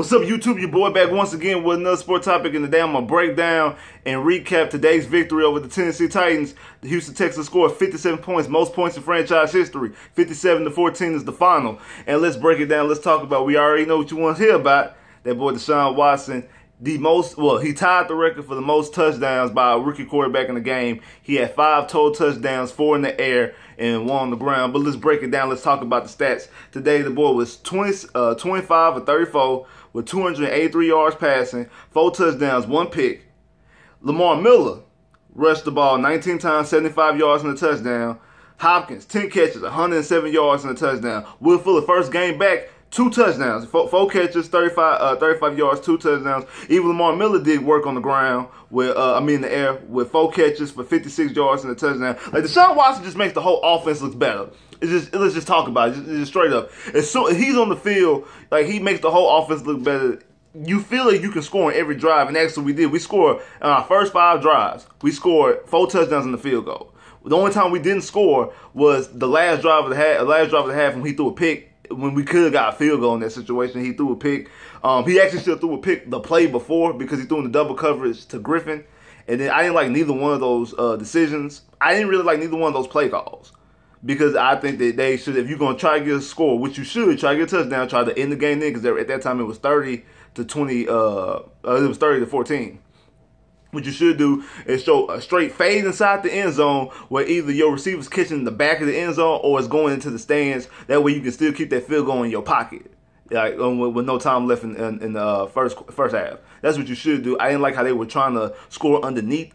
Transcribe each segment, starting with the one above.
What's up, YouTube? Your boy back once again with another sport topic. And today I'm going to break down and recap today's victory over the Tennessee Titans. The Houston Texans scored 57 points, most points in franchise history. 57 to 14 is the final. And let's break it down. Let's talk about, we already know what you want to hear about. That boy Deshaun Watson the most well he tied the record for the most touchdowns by a rookie quarterback in the game. He had five total touchdowns four in the air and one on the ground. But let's break it down. Let's talk about the stats. Today the boy was 20 uh, 25 or 34 with 283 yards passing four touchdowns one pick. Lamar miller rushed the ball 19 times 75 yards in the touchdown. Hopkins 10 catches 107 yards in the touchdown. Will fuller first game back two touchdowns, four, four, catches, 35, uh, 35 yards, two touchdowns. Even Lamar Miller did work on the ground with, uh, I mean, in the air with four catches for 56 yards and a touchdown. Like Deshaun Watson just makes the whole offense look better. It's just let's just talk about it, just, just straight up. As soon he's on the field, like he makes the whole offense look better. You feel like you can score on every drive, and actually we did. We scored on our first five drives. We scored four touchdowns in the field goal. The only time we didn't score was the last drive of the half. The last drive of the half when he threw a pick when we could have got a field goal in that situation, he threw a pick. Um, he actually still threw a pick the play before because he threw in the double coverage to Griffin. And then I didn't like neither one of those uh, decisions. I didn't really like neither one of those play calls because I think that they should, if you're going to try to get a score, which you should, try to get a touchdown, try to end the game then because at that time it was 30 to 20, uh, uh, it was 30 to 14. What you should do is show a straight fade inside the end zone where either your receiver's catching the back of the end zone or it's going into the stands. That way you can still keep that field goal in your pocket. Like um, with, with, no time left in, in, in the uh, first first half. That's what you should do. I didn't like how they were trying to score underneath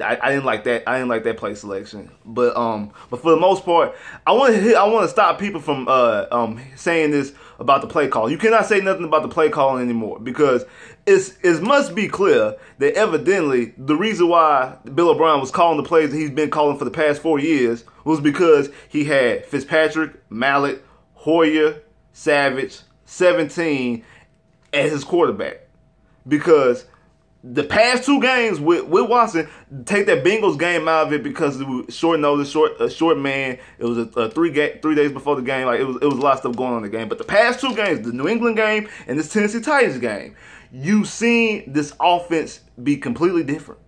I, I, didn't like that. I didn't like that play selection. But um, but for the most part, I want to I want to stop people from uh um saying this about the play call. You cannot say nothing about the play calling anymore because it's it must be clear that evidently the reason why Bill O'Brien was calling the plays that he's been calling for the past four years was because he had Fitzpatrick, Mallett, Hoyer, Savage, 17 as his quarterback because the past two games with, with Watson, take that Bengals game out of it because it was short notice, short a short man. It was a, a three ga- three days before the game. Like it was it was a lot of stuff going on in the game. But the past two games, the New England game and this Tennessee Titans game, you've seen this offense be completely different.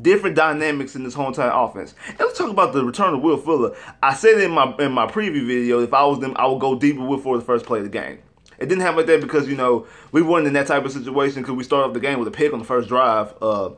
Different dynamics in this whole entire offense. And let's talk about the return of Will Fuller. I said in my in my preview video, if I was them, I would go deeper with for the first play of the game. It didn't happen like that because, you know, we weren't in that type of situation because we started off the game with a pick on the first drive uh,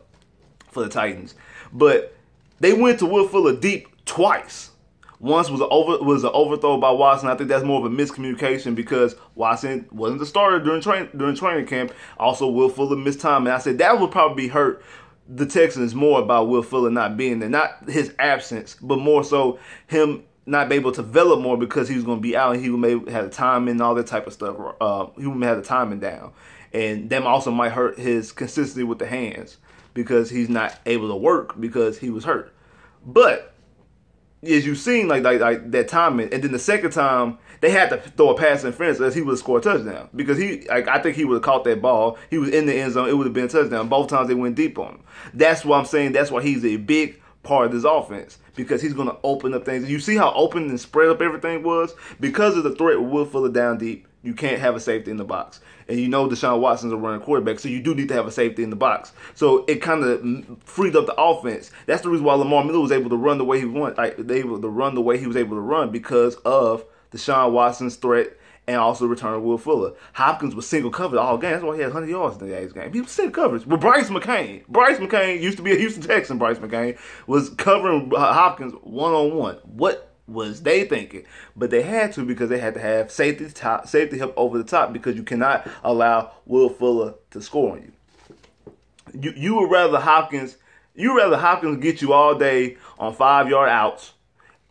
for the Titans. But they went to Will Fuller deep twice. Once was over was an overthrow by Watson. I think that's more of a miscommunication because Watson wasn't the starter during train during training camp. Also, Will Fuller missed time, and I said that would probably hurt the Texans more about Will Fuller not being there, not his absence, but more so him not be able to develop more because he was going to be out and he may have the timing and all that type of stuff. Uh, he may have the timing down, and them also might hurt his consistency with the hands because he's not able to work because he was hurt. But as you've seen, like like, like that timing, and then the second time they had to throw a pass in front as he would score a touchdown because he like I think he would have caught that ball. He was in the end zone. It would have been a touchdown. Both times they went deep on him. That's why I'm saying. That's why he's a big part of this offense because he's going to open up things. You see how open and spread up everything was? Because of the threat with Will Fuller down deep, you can't have a safety in the box. And you know Deshaun Watson's a running quarterback, so you do need to have a safety in the box. So it kind of freed up the offense. That's the reason why Lamar Miller was able to run the way he wanted, like, they able to run the way he was able to run because of Deshaun Watson's threat and also return Will Fuller. Hopkins was single covered all game. That's why he had 100 yards in the game. He was single coverage. With Brice McCain. Brice McCain used to be a Houston Texan. Brice McCain was covering Hopkins one on one. What was they thinking? But they had to because they had to have safety top, safety help over the top because you cannot allow Will Fuller to score on you. You you would rather Hopkins you rather Hopkins get you all day on five yard outs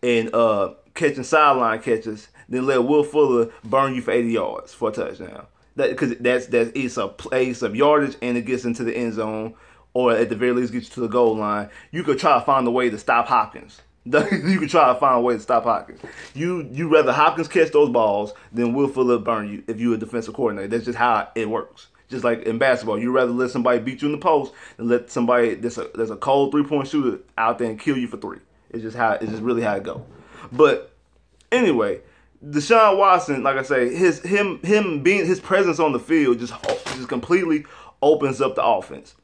and uh catching sideline catches then let Will Fuller burn you for 80 yards for a touchdown. That because that's that's it's a place of yardage and it gets into the end zone, or at the very least gets you to the goal line. You could try to find a way to stop Hopkins. you could try to find a way to stop Hopkins. You you rather Hopkins catch those balls than Will Fuller burn you if you're a defensive coordinator. That's just how it works. Just like in basketball, you rather let somebody beat you in the post than let somebody there's a there's a cold three point shooter out there and kill you for three. It's just how it's just really how it go. But anyway, Deshaun Watson, like I say, his him him being his presence on the field just just completely opens up the offense.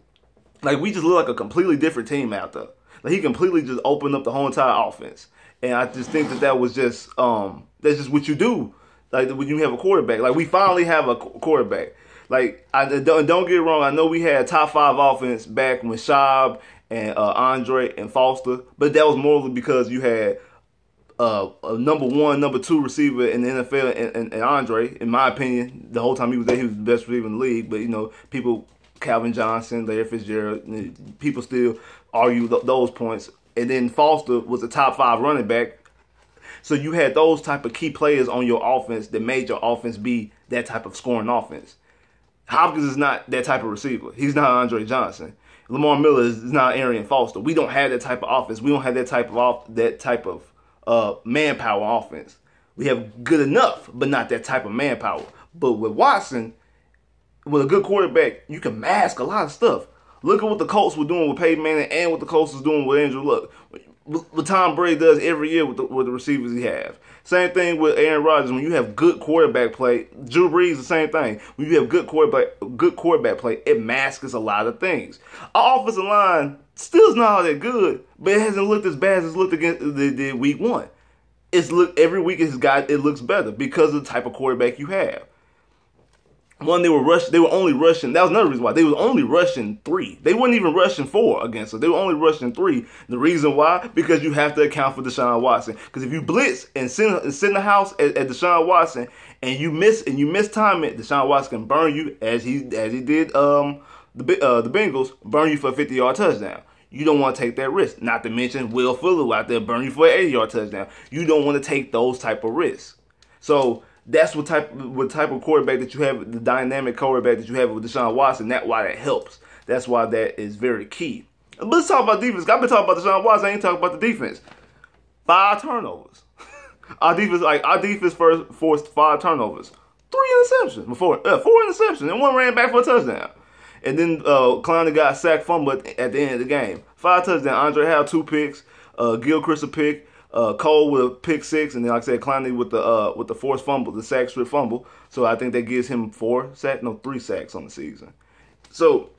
Like we just look like a completely different team out there. Like he completely just opened up the whole entire offense, and I just think that that was just um that's just what you do. Like when you have a quarterback, like we finally have a quarterback. Like I don't, don't get wrong, I know we had top five offense back when Schaub and uh, Andre and Foster, but that was more because you had uh, a number one, number two receiver in the NFL, and, and, and, Andre. In my opinion, the whole time he was there, he was the best receiver in the league. But you know, people, Calvin Johnson, Larry Fitzgerald, people still argue th- those points. And then Foster was a top five running back. So you had those type of key players on your offense that made your offense be that type of scoring offense. Hopkins is not that type of receiver. He's not Andre Johnson. Lamar Miller is not Arian Foster. We don't have that type of offense. We don't have that type of off, that type of uh, manpower offense. We have good enough, but not that type of manpower. But with Watson, with a good quarterback, you can mask a lot of stuff. Look at what the Colts were doing with Peyton Manning and what the Colts was doing with Andrew Luck. What Tom Brady does every year with the, with the receivers he have. Same thing with Aaron Rodgers. When you have good quarterback play, Drew Brees the same thing. When you have good quarterback, good quarterback play, it masks a lot of things. Our offensive line still is not all that good, but it hasn't looked as bad as it's looked against the, the week one. It's look every week it's got it looks better because of the type of quarterback you have. One, they were rush. They were only rushing. That was another reason why they were only rushing three. They weren't even rushing four against us. They were only rushing three. The reason why? Because you have to account for Deshaun Watson. Because if you blitz and send, send the house at, at Deshaun Watson and you miss and you miss time it, Deshaun Watson can burn you as he as he did um the uh, the Bengals burn you for a 50 yard touchdown. You don't want to take that risk. Not to mention Will Fuller out there burn you for an 80 yard touchdown. You don't want to take those type of risks. So that's what type what type of quarterback that you have, the dynamic quarterback that you have with Deshaun Watson. That's why that helps. That's why that is very key. Let's talk about defense. I've been talking about Deshaun Watson. I ain't talking about the defense. Five turnovers. our defense, like our defense, first forced five turnovers, three interceptions before, uh, four interceptions, and one ran back for a touchdown. And then uh, Clowney got sacked fumble at the end of the game. Five touchdowns. Andre had two picks. Uh, Gilchrist a pick. Uh, Cole with a pick six, and then like I said, Clowney with the uh, with the forced fumble, the sack strip fumble. So I think that gives him four sacks, no three sacks on the season. So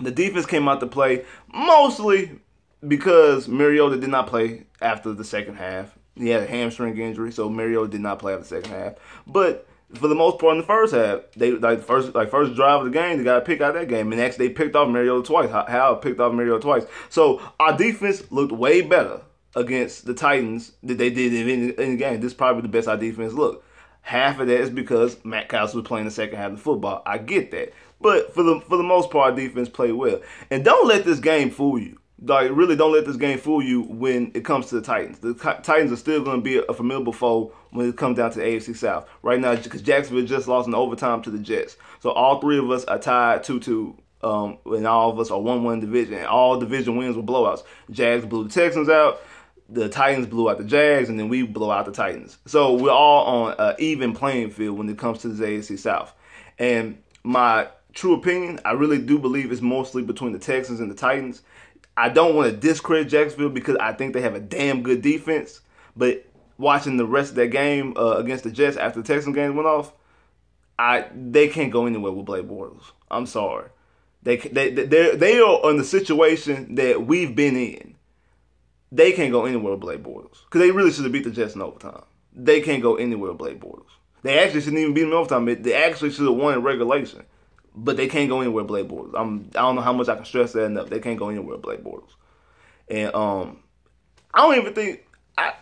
the defense came out to play mostly because Mariota did not play after the second half. He had a hamstring injury, so Mariota did not play after the second half. But for the most part in the first half, they like first like first drive of the game, they got to pick out that game, and actually they picked off Mariota twice. How picked off Mariota twice. So our defense looked way better against the Titans that they did in, in the game. This is probably the best our defense looked. Half of that is because Matt Cassel was playing the second half of football. I get that, but for the for the most part, defense played well. And don't let this game fool you like really don't let this game fool you when it comes to the Titans. The Titans are still going to be a formidable foe when it comes down to the AFC South. Right now, because Jacksonville just lost in overtime to the Jets, so all three of us are tied two two. Um, and all of us are one one division. And all division wins were blowouts. Jags blew the Texans out. The Titans blew out the Jags, and then we blow out the Titans. So we're all on an even playing field when it comes to the AFC South. And my true opinion, I really do believe it's mostly between the Texans and the Titans. I don't want to discredit Jacksonville because I think they have a damn good defense. But watching the rest of that game uh, against the Jets after the Texans game went off, I they can't go anywhere with Blake Bortles. I'm sorry. They they they they are in the situation that we've been in. They can't go anywhere with Blake Bortles because they really should have beat the Jets in overtime. They can't go anywhere with Blake Bortles. They actually shouldn't even beat them in overtime. They actually should have won in regulation but they can't go anywhere Blake Bortles. I'm I don't know how much I can stress that enough. They can't go anywhere with Blake Bortles. And um I don't even think I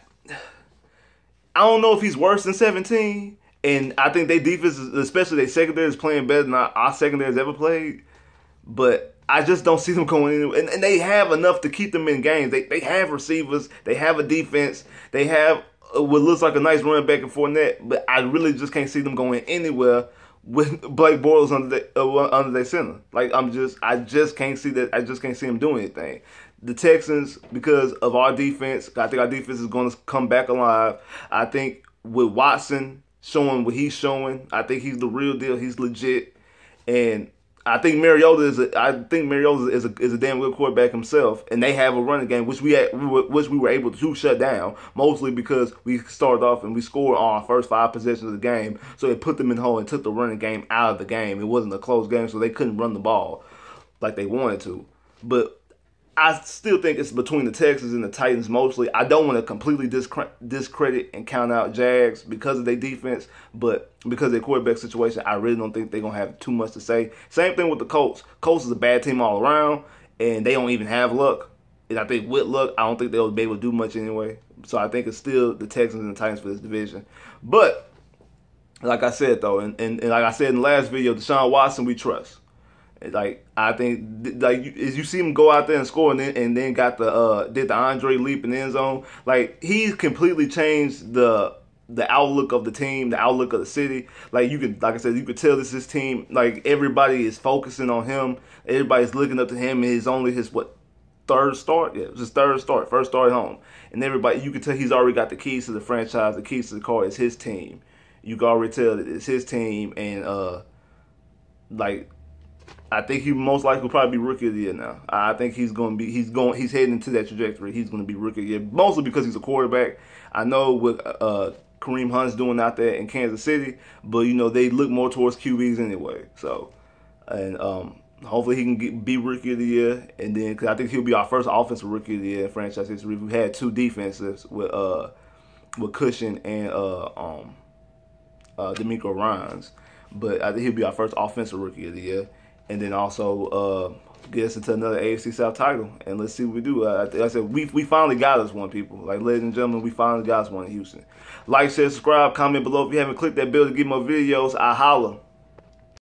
I don't know if he's worse than 17. And I think they defense, especially their secondary, is playing better than our, our secondary has ever played. But I just don't see them going anywhere. And, and, they have enough to keep them in games. They they have receivers. They have a defense. They have what looks like a nice running back and net. But I really just can't see them going anywhere with Blake Bortles under the uh, under their center. Like I'm just I just can't see that I just can't see them doing anything. The Texans, because of our defense, I think our defense is going to come back alive. I think with Watson showing what he's showing, I think he's the real deal. He's legit, and I think Mariota is a, I think Mariota is a, is a damn good quarterback himself, and they have a running game which we had, which we were able to shut down mostly because we started off and we scored on our first five possessions of the game, so it put them in hole and took the running game out of the game. It wasn't a close game, so they couldn't run the ball like they wanted to. But I still think it's between the Texans and the Titans mostly. I don't want to completely discredit and count out Jags because of their defense, but because of their quarterback situation, I really don't think they're gonna have too much to say. Same thing with the Colts. Colts is a bad team all around, and they don't even have luck. And I think with luck, I don't think they'll be able to do much anyway. So I think it's still the Texans and the Titans for this division. But like I said though, and, and, and like I said in the last video, Deshaun Watson we trust. Like I think, like as you see him go out there and score, and then and then got the uh did the Andre leap in the end zone. Like he's completely changed the the outlook of the team, the outlook of the city. Like you could, like I said, you could tell this is team. Like everybody is focusing on him. Everybody's looking up to him. And he's only his what third start. Yeah, it was his third start, first start at home. And everybody, you can tell he's already got the keys to the franchise. The keys to the car is his team. You can already tell that it's his team, and uh, like I think he most likely will probably be rookie of the year now. I think he's going to be he's going he's heading into that trajectory. He's going to be rookie of the year mostly because he's a quarterback. I know what uh, Kareem Hunt's doing out there in Kansas City, but you know they look more towards QBs anyway. So, and um, hopefully he can get, be rookie of the year, and then because I think he'll be our first offensive rookie of the year in franchise history. We've had two defenses with uh with Cushing and uh um uh DeMeco Ryans, but I think he'll be our first offensive rookie of the year and then also uh, get us into another AFC South title. And let's see what we do. Uh, I said we we finally got us one, people. Like ladies and gentlemen, we finally got us one in Houston. Like, share, subscribe, comment below if you haven't clicked that bell to get more videos. I holla.